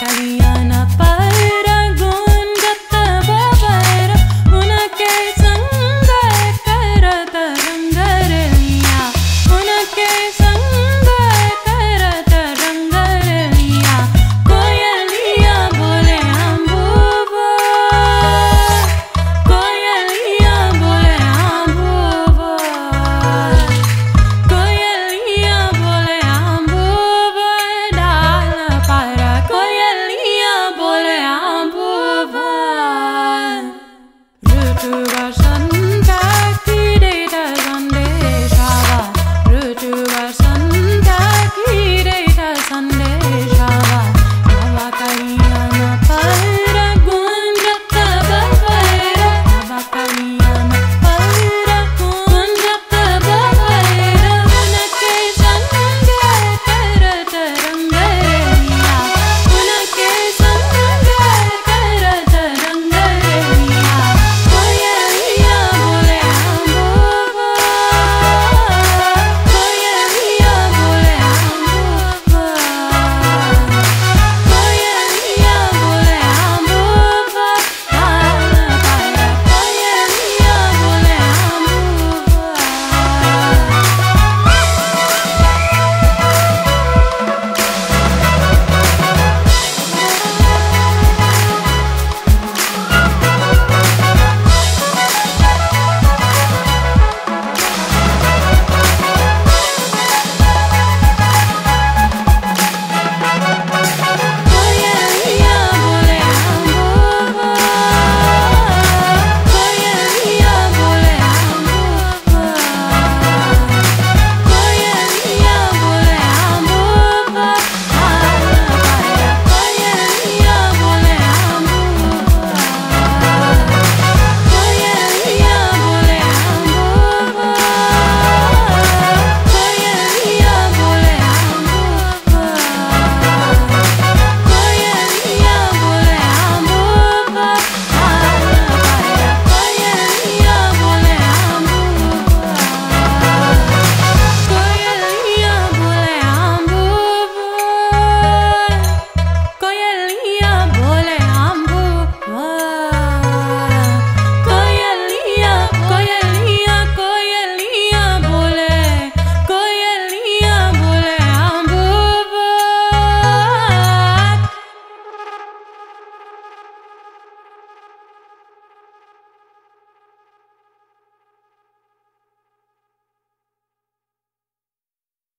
Navakaliana